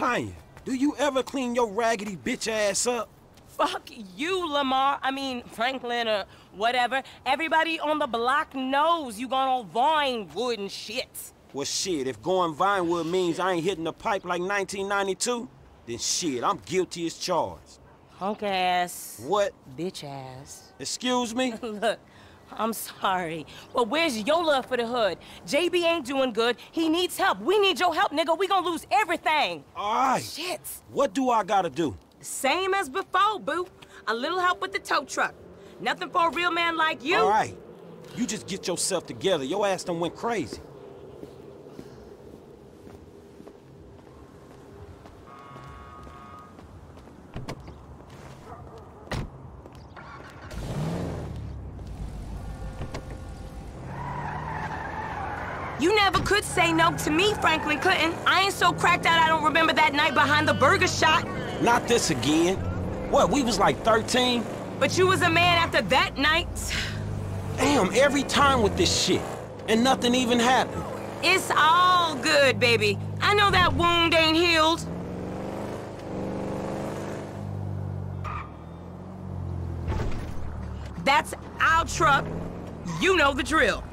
Tonya, do you ever clean your raggedy bitch ass up? Fuck you, Lamar. I mean, Franklin or whatever. Everybody on the block knows you gone on Vinewood and shit. Well, shit, if going Vinewood means I ain't hitting the pipe like 1992, then shit, I'm guilty as charged. Punk ass. What? Bitch ass. Excuse me? Look, I'm sorry, but where's your love for the hood? JB ain't doing good. He needs help. We need your help, nigga. We gonna lose everything. All right. Shit. What do I gotta do? Same as before, boo. A little help with the tow truck. Nothing for a real man like you. All right. You just get yourself together. Your ass done went crazy. You never could say no to me, Franklin Clinton. I ain't so cracked out I don't remember that night behind the burger shop. Not this again. What, we was like 13? But you was a man after that night. Damn, every time with this shit. And nothing even happened. It's all good, baby. I know that wound ain't healed. That's our truck. You know the drill.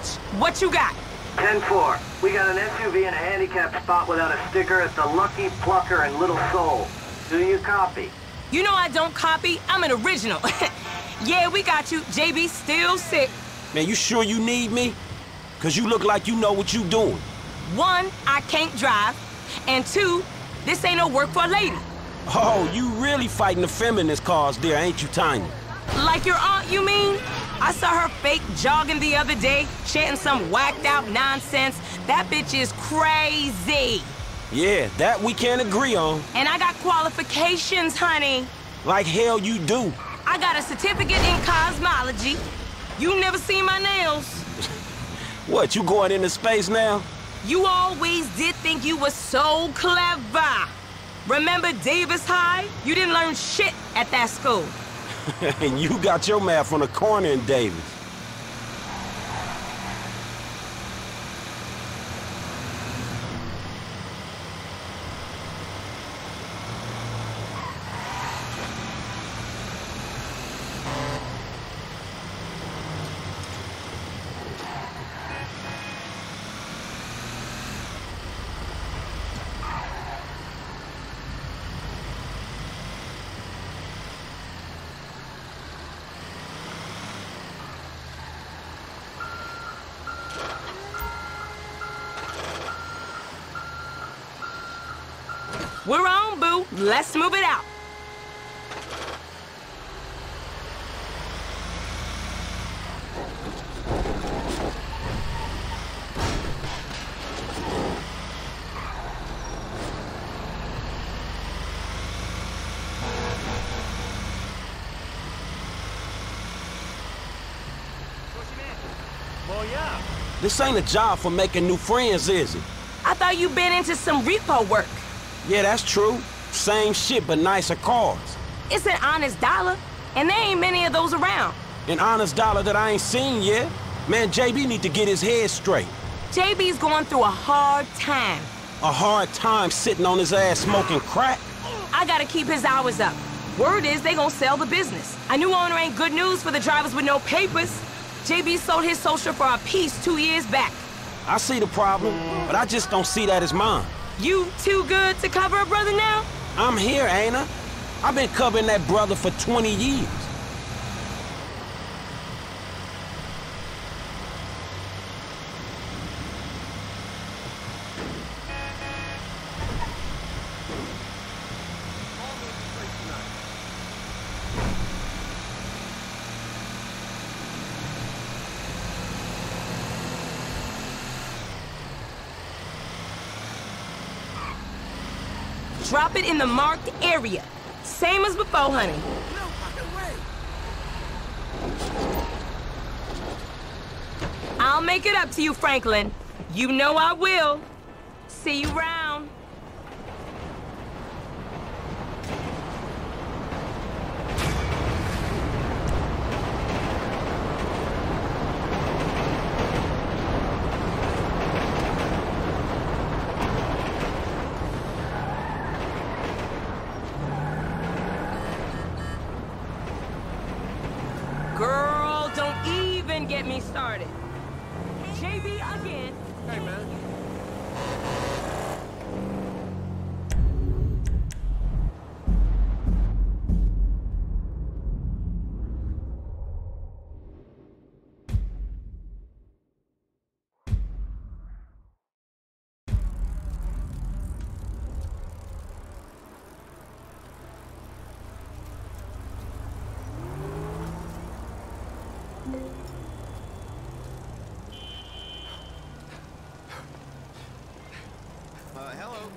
Dispatch, what you got? 10-4. We got an SUV in a handicapped spot without a sticker at the Lucky Plucker in Little Seoul. Do you copy? You know I don't copy. I'm an original. yeah, we got you. JB still sick. Man, you sure you need me? Cause you look like you know what you doing. One, I can't drive. And two, this ain't no work for a lady. Oh, you really fighting the feminist cause there, ain't you, Tonya? Like your aunt, you mean? I saw her fake jogging the other day, chanting some whacked out nonsense. That bitch is crazy. Yeah, that we can't agree on. And I got qualifications, honey. Like hell you do. I got a certificate in cosmology. You never seen my nails. What, you going into space now? You always did think you were so clever. Remember Davis High? You didn't learn shit at that school. and you got your math from the corner in Davis. We're on, boo. Let's move it out. This ain't a job for making new friends, is it? I thought you'd been into some repo work. Yeah, that's true. Same shit, but nicer cars. It's an honest dollar, and there ain't many of those around. An honest dollar that I ain't seen yet. Man, JB need to get his head straight. JB's going through a hard time. A hard time sitting on his ass smoking crack. I gotta keep his hours up. Word is they gonna sell the business. A new owner ain't good news for the drivers with no papers. JB sold his social for a piece two years back. I see the problem, but I just don't see that as mine. You too good to cover a brother now? I'm here, I? I've been covering that brother for 20 years. Drop it in the marked area. Same as before, honey. I'll make it up to you, Franklin. You know I will. See you round. Girl, don't even get me started. JB again. Hey, man. Uh, hello.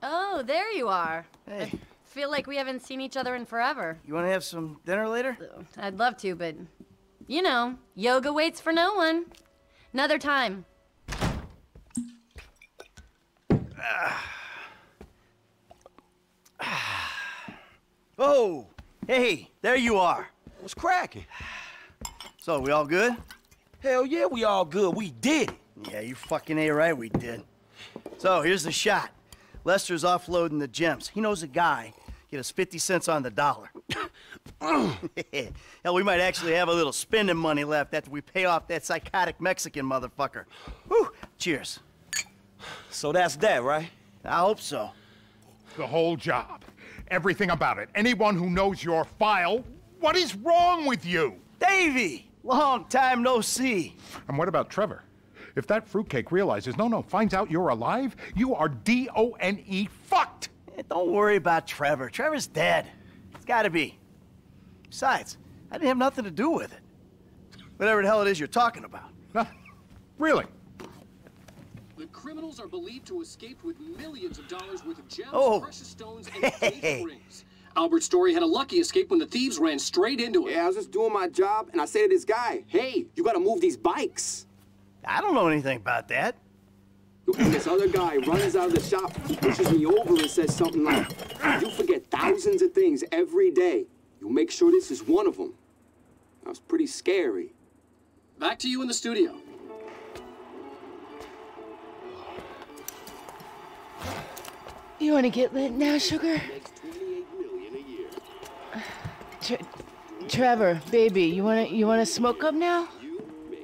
Oh, there you are. Hey, Feel like we haven't seen each other in forever. you want to have some dinner later? Uh, I'd love to, but you know, yoga waits for no one. Another time. Ah. Oh, hey, there you are. What's cracking? So, we all good? Hell yeah, we all good. We did it. Yeah, you fucking A right, we did. So, here's the shot. Lester's offloading the gems. He knows a guy. Get us 50 cents on the dollar. Hell, we might actually have a little spending money left after we pay off that psychotic Mexican motherfucker. Whew, cheers. So that's that, right? I hope so. The whole job. Everything about it. Anyone who knows your file, what is wrong with you? Davy! Long time no see. And what about Trevor? If that fruitcake realizes, no, no, finds out you're alive, you are D O N E fucked! Eh, don't worry about Trevor. Trevor's dead. It's gotta be. Besides, I didn't have nothing to do with it. Whatever the hell it is you're talking about. Huh? Really? The criminals are believed to escape with millions of dollars worth of gems, Oh. precious stones, and engagement rings. Albert Story had a lucky escape when the thieves ran straight into him. Yeah, I was just doing my job, and I say to this guy, hey, you gotta move these bikes. I don't know anything about that. This other guy runs out of the shop, pushes me over, and says something like, you forget thousands of things every day. You make sure this is one of them. That was pretty scary. Back to you in the studio. You want to get lit now, sugar? Tre- Trevor, baby, you want to you want to smoke up now?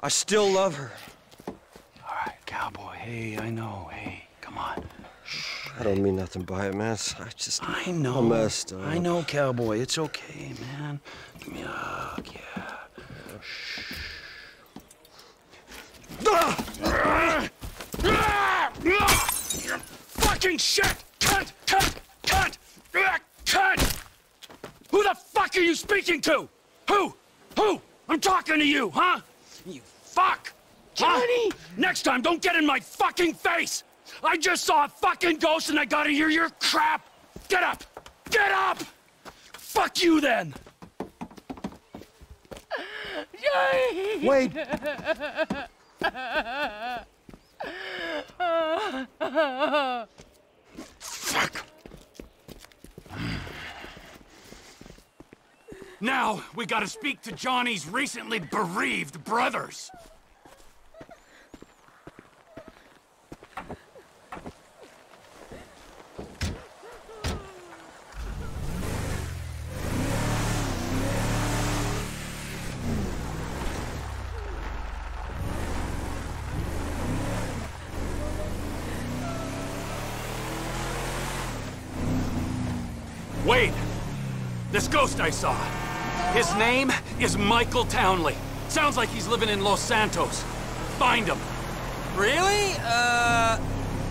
I still love her. All right, cowboy. Hey, I know. Hey, come on. Shh, I don't mean nothing by it, man. I just. I know. I messed up. I know, cowboy. It's okay, man. Give me a hug. Yeah. Shh. Fucking shit! Cut! Cut! Cut! Cut! Who the fuck are you speaking to? Who? Who? I'm talking to you, huh? You fuck! Johnny! Next time, don't get in my fucking face! I just saw a fucking ghost and I gotta hear your crap! Get up! Get up! Fuck you then! Johnny! Wait. Now, we gotta speak to Johnny's recently bereaved brothers. Wait! This ghost I saw. His name is Michael Townley. Sounds like he's living in Los Santos. Find him. Really? Uh,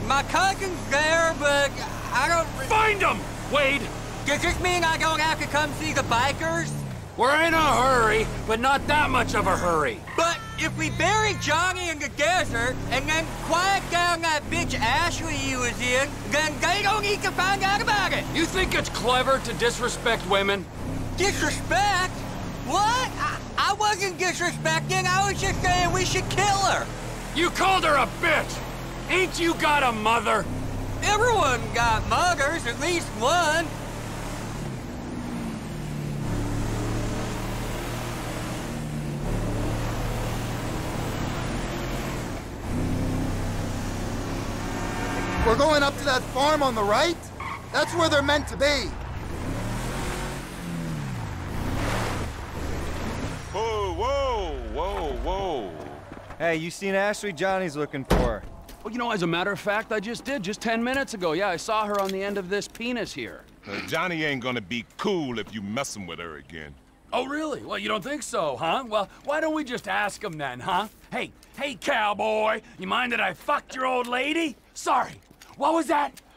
my cousin's there, but I don't... Find him, Wade! Does this mean I don't have to come see the bikers? We're in a hurry, but not that much of a hurry. But if we bury Johnny in the desert and then quiet down that bitch Ashley he was in, then they don't need to find out about it. You think it's clever to disrespect women? Disrespect? What? I, I wasn't disrespecting. I was just saying we should kill her. You called her a bitch! Ain't you got a mother? Everyone got mothers, at least one. We're going up to that farm on the right? That's where they're meant to be. Hey, you seen Ashley Johnny's looking for? her. Well, you know, as a matter of fact, I just did, just 10 minutes ago. Yeah, I saw her on the end of this penis here. Uh, Johnny ain't gonna be cool if you messing with her again. Oh, really? Well, you don't think so, huh? Well, why don't we just ask him then, huh? Hey, hey, cowboy, you mind that I fucked your old lady? Sorry. What was that?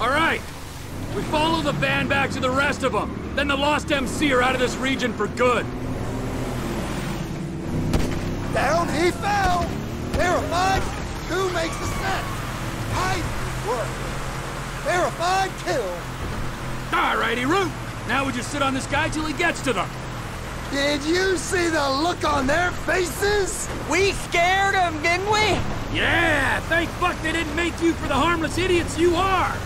All right. We follow the band back to the rest of them. Then the Lost MC are out of this region for good. Down he fell. Verified. Who makes the set? Hide work. Verified kill. All righty, Root. Now we just sit on this guy till he gets to them. Did you see the look on their faces? We scared them, didn't we? Yeah, thank fuck they didn't make you for the harmless idiots you are.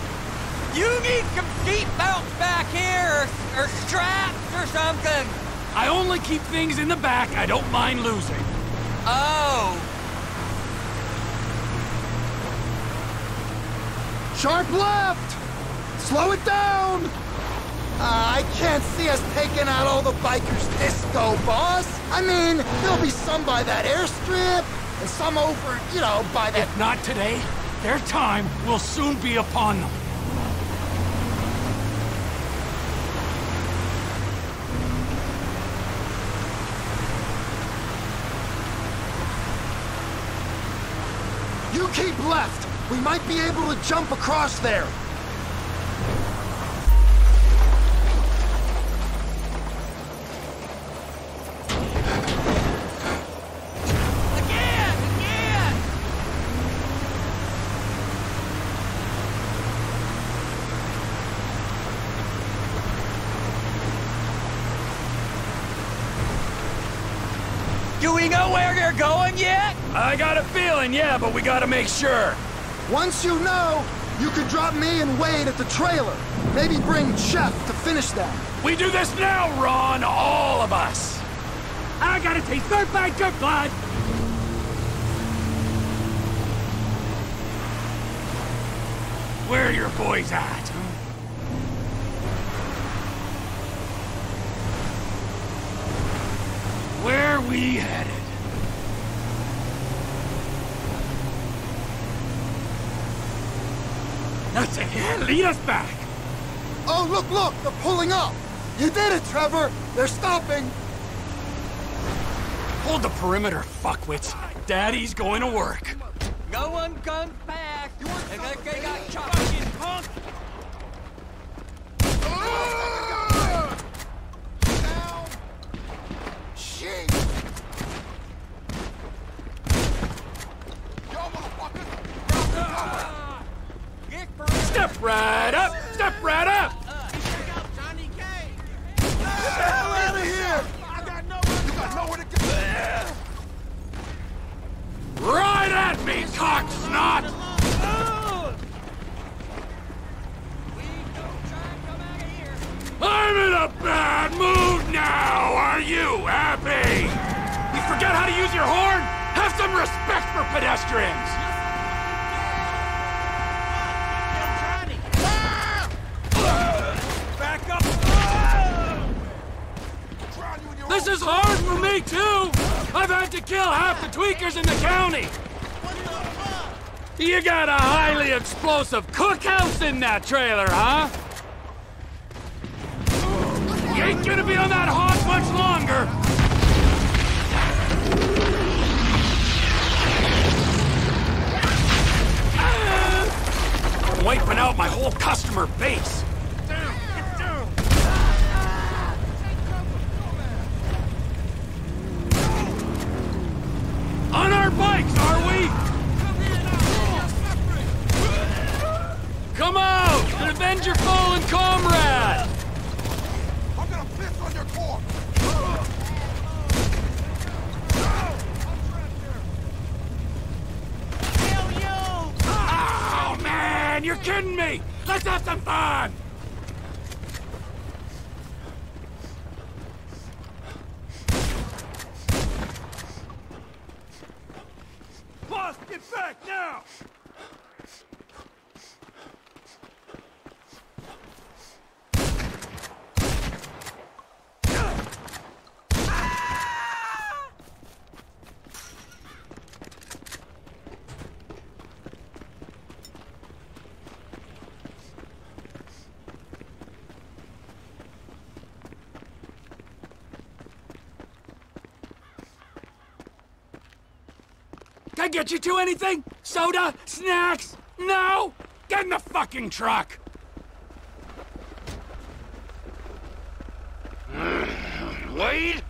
You need some seat belts back here, or, or straps or something. I only keep things in the back I don't mind losing. Oh. Sharp left! Slow it down! Uh, I can't see us taking out all the bikers disco, boss. I mean, there'll be some by that airstrip, and some over, you know, by that... If not today, their time will soon be upon them. Keep left. We might be able to jump across there. Do we know where they're going yet? I got a feeling, yeah, but we gotta make sure. Once you know, you could drop me and Wade at the trailer. Maybe bring Chef to finish them. We do this now, Ron! All of us! I gotta take third by good blood! Where are your boys at? Where we headed? That's it. Yeah, lead us back. Oh, look, look! They're pulling up! You did it, Trevor! They're stopping! Hold the perimeter, fuckwits. Daddy's going to work. No one comes back unless they got fucking punk. You got a highly explosive cookhouse in that trailer, huh? You ain't gonna be on that hog much longer! Wiping out my whole customer base! On our bikes, are we? Come out and avenge your fallen comrade! I'm gonna piss on your corpse! Oh, man, you're kidding me! Let's have fun! Boss, get back now! Can I get you two anything? Soda? Snacks? No? Get in the fucking truck! Wade?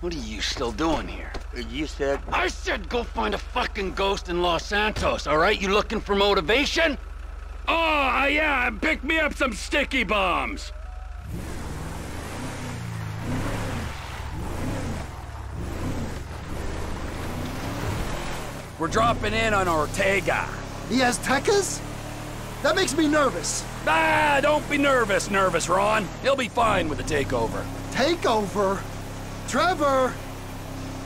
What are you still doing here? You said... I said go find a fucking ghost in Los Santos, all right? You looking for motivation? Oh, uh, yeah, pick me up some sticky bombs. We're dropping in on Ortega. The Aztecas? That makes me nervous. Ah, don't be nervous, nervous Ron. He'll be fine with the takeover. Takeover? Trevor!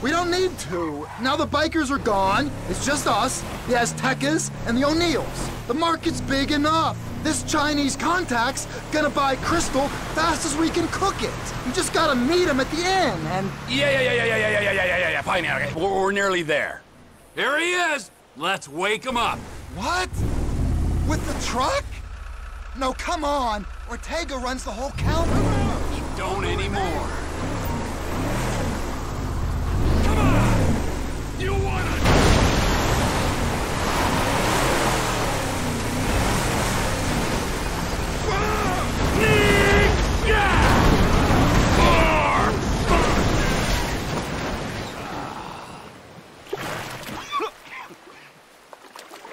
We don't need to. Now the bikers are gone. It's just us, the Aztecas, and the O'Neills. The market's big enough. This Chinese contact's gonna buy crystal fast as we can cook it. We just gotta meet him at the inn, and... Yeah, yeah, yeah, yeah, yeah, yeah, yeah, yeah, yeah, yeah, yeah, fine, okay. We're, we're nearly there. Here he is. Let's wake him up. What? With the truck? No, come on. Ortega runs the whole counter. You don't anymore. Come on! You wanna...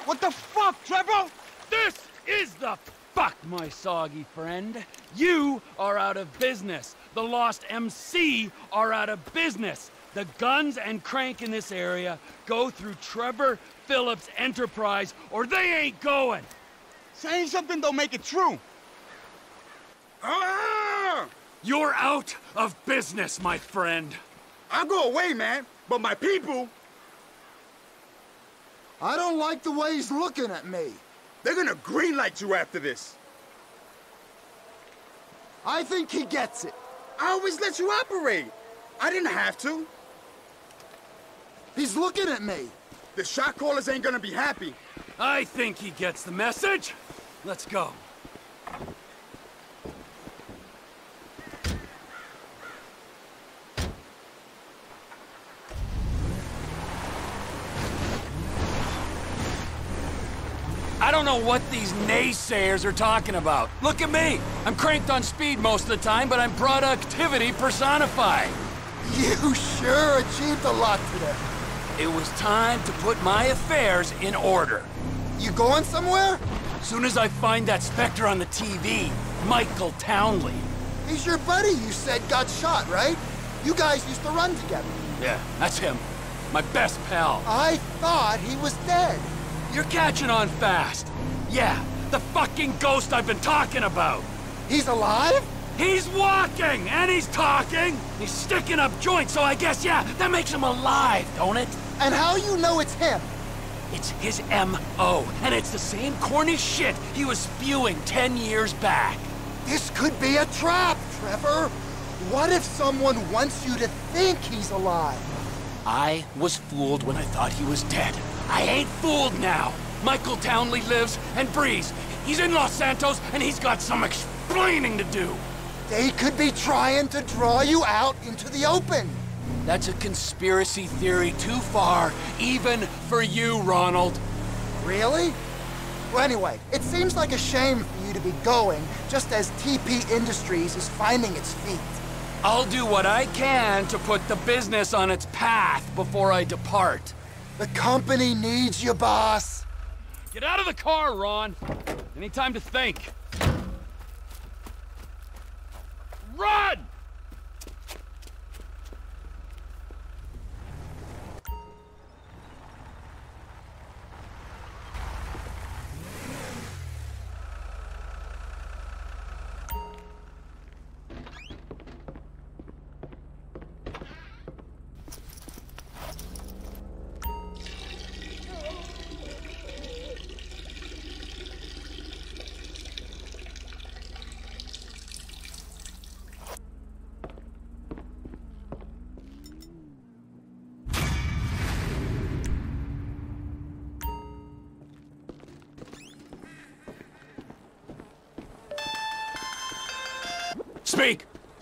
What fuck, Trevor? This is the fuck, my soggy friend. You are out of business. The Lost MC are out of business. The guns and crank in this area go through Trevor Philips Enterprise, or they ain't going. Saying something don't make it true. Ah! You're out of business, my friend. I'll go away, man, but my people, I don't like the way he's looking at me. they're gonna greenlight you after this. I think he gets it. I always let you operate. I didn't have to. He's looking at me. The shot callers ain't gonna be happy. I think he gets the message. Let's go. Know what these naysayers are talking about. Look at me. I'm cranked on speed most of the time, but I'm productivity personified. You sure achieved a lot today. It was time to put my affairs in order. You going somewhere? Soon as I find that Spectre on the TV, Michael Townley. He's your buddy you said got shot, right? You guys used to run together. Yeah, that's him. My best pal. I thought he was dead. You're catching on fast. Yeah, the fucking ghost I've been talking about. He's alive? He's walking, and he's talking. He's sticking up joints, so I guess, yeah, that makes him alive, don't it? And how you know it's him? It's his M.O., and it's the same corny shit he was spewing ten years back. This could be a trap, Trevor. What if someone wants you to think he's alive? I was fooled when I thought he was dead. I ain't fooled now. Michael Townley lives and breathes. He's in Los Santos, and he's got some explaining to do. They could be trying to draw you out into the open. That's a conspiracy theory too far, even for you, Ronald. Really? Well, anyway, it seems like a shame for you to be going just as TP Industries is finding its feet. I'll do what I can to put the business on its path before I depart. The company needs you, boss. Get out of the car, Ron. Any time to think. Run!